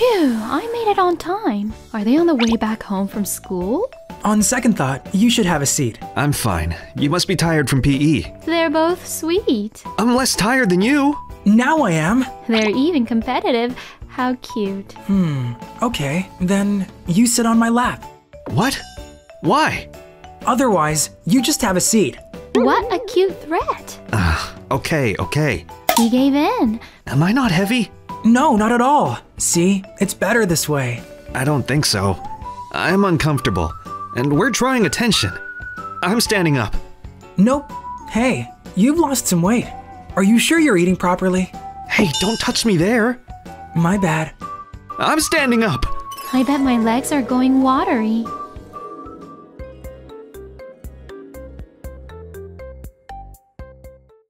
Phew, I made it on time. Are they on the way back home from school? On second thought, you should have a seat. I'm fine. You must be tired from PE. They're both sweet. I'm less tired than you. Now I am. They're even competitive. How cute. Hmm, okay, then you sit on my lap. What? Why? Otherwise, you just have a seat. What a cute threat. Ah, okay, okay. He gave in. Am I not heavy? No, not at all. See, it's better this way. I don't think so. I'm uncomfortable, and we're drawing attention. I'm standing up. Nope. Hey, you've lost some weight. Are you sure you're eating properly? Hey, don't touch me there. My bad. I'm standing up. I bet my legs are going watery.